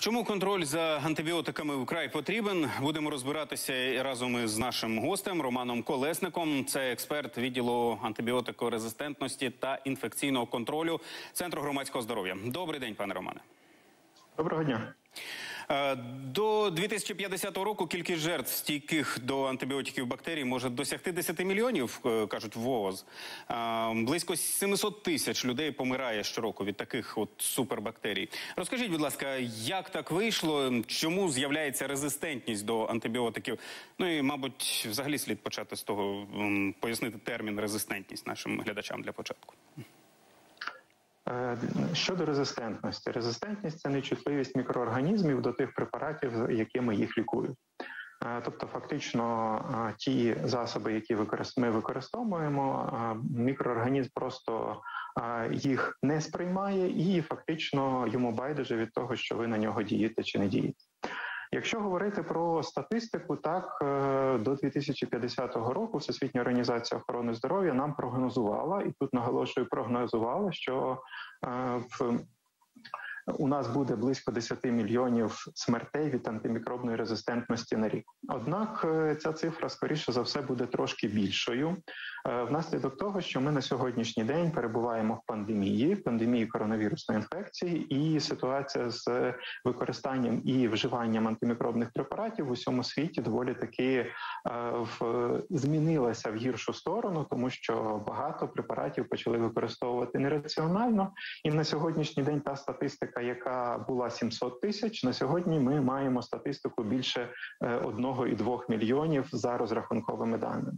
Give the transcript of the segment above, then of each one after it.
Чому контроль за антибіотиками вкрай потрібен? Будемо розбиратися разом із нашим гостем Романом Колесником. Це експерт відділу антибіотикорезистентності та інфекційного контролю Центру громадського здоров'я. Добрий день, пане Романе. Доброго дня. Е, До 2050 року кількість жертв стійких до антибіотиків бактерій може досягти 10 мільйонів, е, кажуть ВООЗ. Е, Близько 700 тисяч людей помирає щороку від таких от супербактерій. Розкажіть, будь ласка, як так вийшло? Чому з'являється резистентність до антибіотиків? Ну і, мабуть, взагалі слід почати з того, пояснити термін резистентність нашим глядачам для початку. Е, Щодо резистентності, резистентність це нечутливість мікроорганізмів до тих препаратів, якими їх лікують. Е, Тобто, фактично, е, ті засоби, які ми використовуємо, мікроорганізм просто їх не сприймає, і фактично йому байдуже від того, що ви на нього дієте чи не дієте. Якщо говорити про статистику, так е, до 2050 року Всесвітня організація охорони здоров'я нам прогнозувала, і тут наголошую, прогнозувала, що е, в у нас буде близько 10 мільйонів смертей від антимікробної резистентності на рік. Однак е, ця цифра, скоріше за все, буде трошки більшою е, внаслідок того, що ми на сьогоднішній день перебуваємо в пандемії, в пандемії коронавірусної інфекції, і ситуація з використанням і вживанням антимікробних препаратів в усьому світі доволі таки е, змінилася в гіршу сторону, тому що багато препаратів почали використовувати нераціонально. І на сьогоднішній день та статистика, яка була 700 тисяч, на сьогодні ми маємо статистику більше е, 1,2 мільйонів за розрахунковими даними.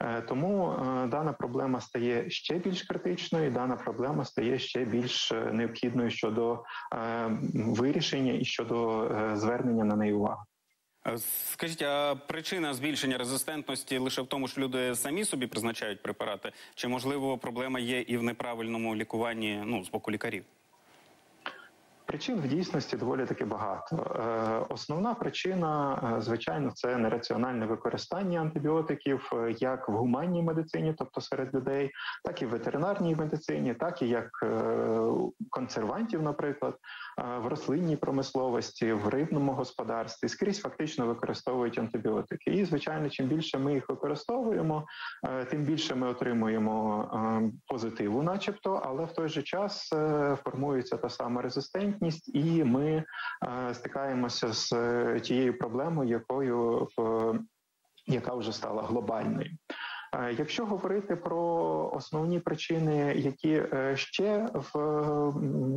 Е, Тому е, дана проблема стає ще більш критичною, і дана проблема стає ще більш е, необхідною щодо е, вирішення і щодо е, звернення на неї уваги. Е, Скажіть, а причина збільшення резистентності лише в тому, що люди самі собі призначають препарати, чи можливо проблема є і в неправильному лікуванні ну з боку лікарів? Причин в дійсності доволі таки багато. Е, Основна причина, е, звичайно, це нераціональне використання антибіотиків е, як в гуманній медицині, тобто серед людей, так і в ветеринарній медицині, так і як консервантів, наприклад, в рослинній промисловості, в рибному господарстві. Скрізь фактично використовують антибіотики. І, звичайно, чим більше ми їх використовуємо, е, тим більше ми отримуємо е, позитиву, начебто, але в той же час е, формується та сама резистентність, і ми стикаємося з тією проблемою, якою яка вже стала глобальною. Е, Якщо говорити про основні причини, які е, ще в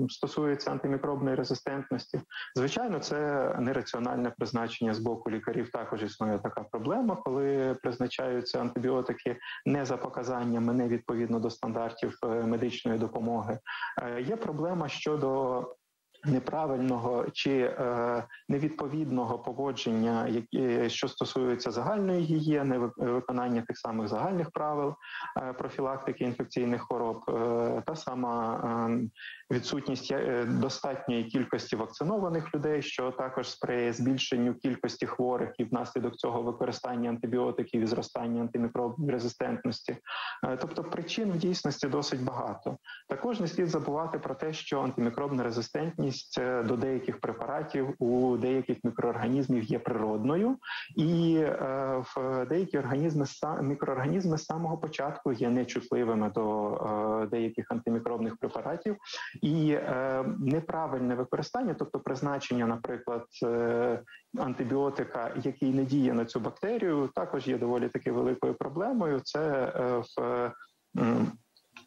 стосуються антимікробної резистентності, звичайно, це нераціональне призначення з боку лікарів. Також існує така проблема, коли призначаються антибіотики не за показаннями, не відповідно до стандартів е, медичної допомоги. Є проблема щодо неправильного чи е, невідповідного поводження, що стосується загальної гігієни, ви- виконання тих самих загальних правил е, профілактики інфекційних хвороб, е, та сама відсутність достатньої кількості вакцинованих людей, що також сприяє збільшенню кількості хворих і внаслідок цього використання антибіотиків і зростання антимікробної резистентності. Тобто причин в дійсності досить багато. Також не слід забувати про те, що антимікробна резистентність е, до деяких препаратів у деяких мікроорганізмів є природною, і е, в деякі організми мікроорганізми з самого початку є нечутливими до е, деяких антимікробних препаратів, і неправильне використання, тобто призначення, наприклад, антибіотика, який не діє на цю бактерію, також є доволі таки великою проблемою. Це в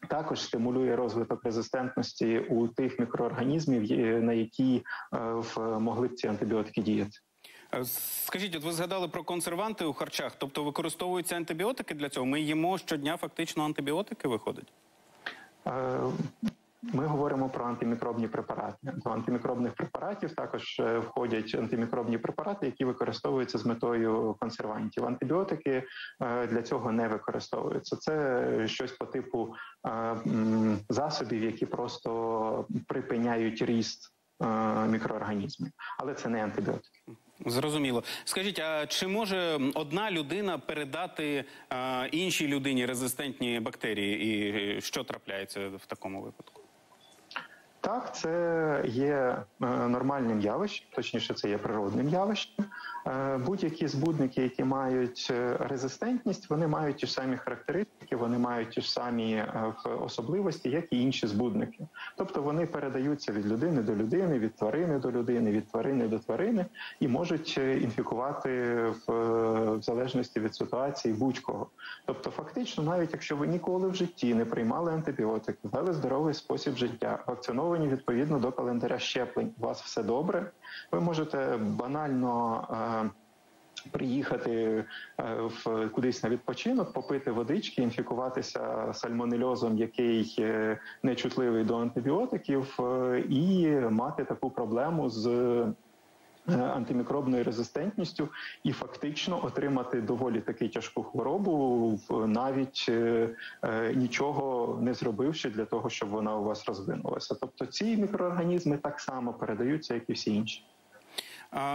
також стимулює розвиток резистентності у тих мікроорганізмів, на які е, могли б ці антибіотики діяти. Е, Скажіть, от ви згадали про консерванти у харчах, тобто використовуються антибіотики для цього? Ми їмо щодня фактично антибіотики виходить? Ми говоримо про антимікробні препарати. До антимікробних препаратів також е, входять антимікробні препарати, які використовуються з метою консервантів. Антибіотики е, для цього не використовуються. Це щось по типу е, засобів, які просто припиняють ріст мікроорганізмів, але це не антибіотики. Зрозуміло. Скажіть, а чи може одна людина передати іншій людині резистентні бактерії, і що трапляється в такому випадку? Так, це є е, нормальним явищем, точніше, це є природним явищем. Е, Будь-які збудники, які мають е, резистентність, вони мають ті ж самі характеристики, вони мають ті ж самі е, особливості, як і інші збудники. Тобто вони передаються від людини до людини, від тварини до людини, від тварини до тварини і можуть інфікувати в, в залежності від ситуації будь-кого. Тобто, фактично, навіть якщо ви ніколи в житті не приймали антибіотики, вели здоровий спосіб життя, вакциновані відповідно до календаря щеплень, у вас все добре. Ви можете банально. е, Приїхати е, в кудись на відпочинок, попити водички, інфікуватися сальмонельозом, який е, нечутливий до антибіотиків, і мати таку проблему з антимікробною резистентністю і фактично отримати доволі таки тяжку хворобу, навіть е, е, нічого не зробивши для того, щоб вона у вас розвинулася. Тобто ці мікроорганізми так само передаються, як і всі інші.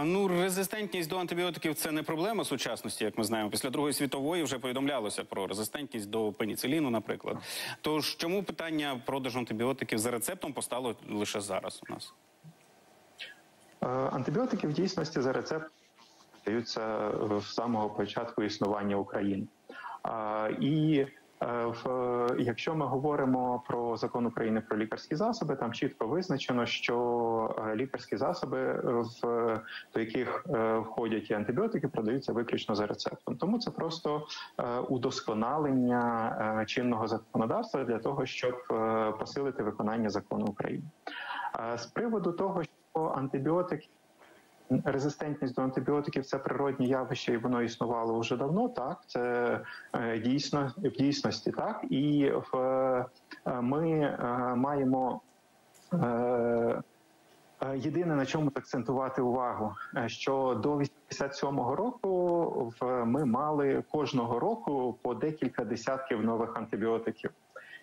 Ну, резистентність до антибіотиків це не проблема сучасності, як ми знаємо. Після Другої світової вже повідомлялося про резистентність до пеніциліну, наприклад. Тож чому питання продажу антибіотиків за рецептом постало лише зараз у нас? Е, Антибіотики в дійсності за рецептом даються з самого початку існування України. І е, в, якщо ми говоримо про закон України про лікарські засоби, там чітко визначено, що е, лікарські засоби, е, в до яких е, входять антибіотики, продаються виключно за рецептом. Тому це просто е, удосконалення е, чинного законодавства для того, щоб е, посилити виконання закону України. З приводу того, що антибіотики. Резистентність до антибіотиків це природне явище, і воно існувало вже давно. Так, це е, дійсно в дійсності так. І в е, ми е, маємо єдине на чому акцентувати увагу, що до 87-го року ми мали кожного року по декілька десятків нових антибіотиків.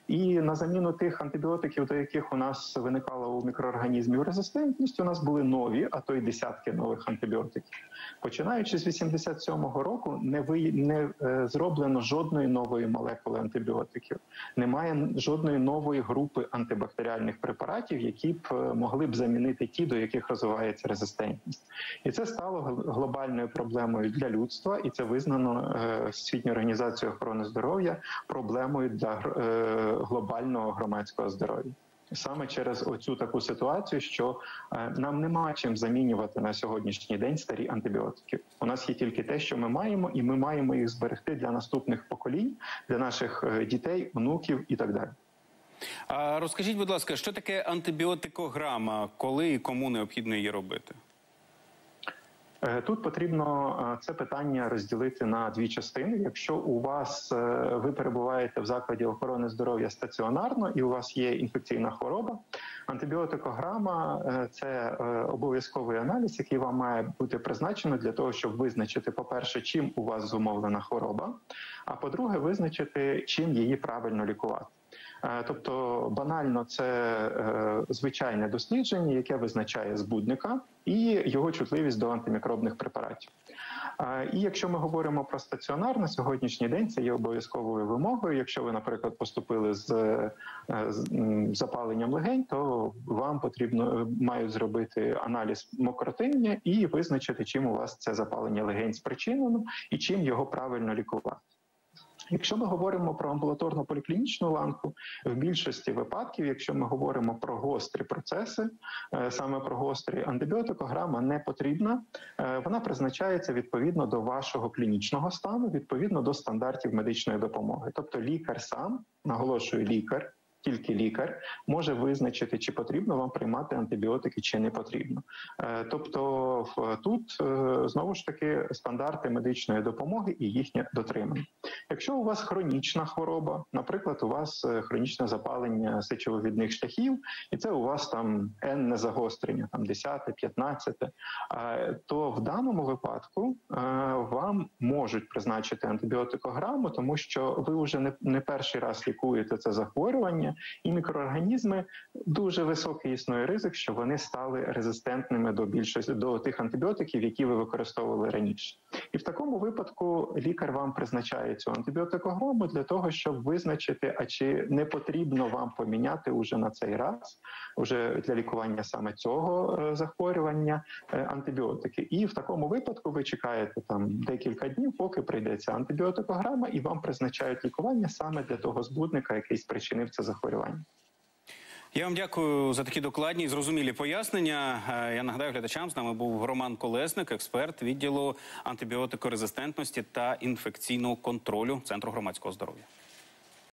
І на заміну тих антибіотиків, до яких у нас виникала у мікроорганізмів резистентність, у нас були нові, а то й десятки нових антибіотиків. Починаючи з 87-го року, не ви не е, зроблено жодної нової молекули антибіотиків. Немає жодної нової групи антибактеріальних препаратів, які б е, могли б замінити ті, до яких розвивається резистентність. І це стало глобальною проблемою для людства, і це визнано е, Всесвітньою організацією охорони здоров'я проблемою для е, глобального громадського здоров'я. Саме через оцю таку ситуацію, що е, нам нема чим замінювати на сьогоднішній день старі антибіотики. У нас є тільки те, що ми маємо, і ми маємо їх зберегти для наступних поколінь, для наших е, дітей, онуків і так далі. А розкажіть, будь ласка, що таке антибіотикограма, коли і кому необхідно її робити? Е, Тут потрібно е, це питання розділити на дві частини. Якщо у вас е, ви перебуваєте в закладі охорони здоров'я стаціонарно і у вас є інфекційна хвороба, антибіотикограма це обов'язковий аналіз, який вам має бути призначено для того, щоб визначити, по-перше, чим у вас зумовлена хвороба, а по-друге, визначити, чим її правильно лікувати. Е, Тобто банально це е, звичайне дослідження, яке визначає збудника і його чутливість до антимікробних препаратів. Е, І якщо ми говоримо про стаціонар на сьогоднішній день, це є обов'язковою вимогою. Якщо ви, наприклад, поступили з, запаленням легень, то вам потрібно мають зробити аналіз мокротиння і визначити, чим у вас це запалення легень спричинено і чим його правильно лікувати. Якщо ми говоримо про амбулаторну поліклінічну ланку, в більшості випадків, якщо ми говоримо про гострі процеси, е, саме про гострі антибіотикограма не потрібна. Е, Вона призначається відповідно до вашого клінічного стану, відповідно до стандартів медичної допомоги. Тобто, лікар сам наголошую, лікар. Тільки лікар може визначити, чи потрібно вам приймати антибіотики, чи не потрібно. Е, Тобто тут е, знову ж таки стандарти медичної допомоги і їхнє дотримання. Якщо у вас хронічна хвороба, наприклад, у вас е, хронічне запалення сечовивідних шляхів, і це у вас там енне загострення, там 10, 15, е, то в даному випадку вам можуть призначити антибіотикограму, тому що ви вже не перший раз лікуєте це захворювання, і мікроорганізми дуже високий існує ризик, що вони стали резистентними до більшості до тих антибіотиків, які ви використовували раніше. І в такому випадку лікар вам призначає цю антибіотикограму для того, щоб визначити, а чи не потрібно вам поміняти уже на цей раз, уже для лікування саме цього е, захворювання е, антибіотики. І в такому випадку ви чекаєте там декілька днів, поки прийде ця антибіотикограма, і вам призначають лікування саме для того збудника, який спричинив це захворювання. Я вам дякую за такі докладні і зрозумілі пояснення. Е, Я нагадаю глядачам, з нами був Роман Колесник, експерт відділу антибіотикорезистентності та інфекційного контролю Центру громадського здоров'я.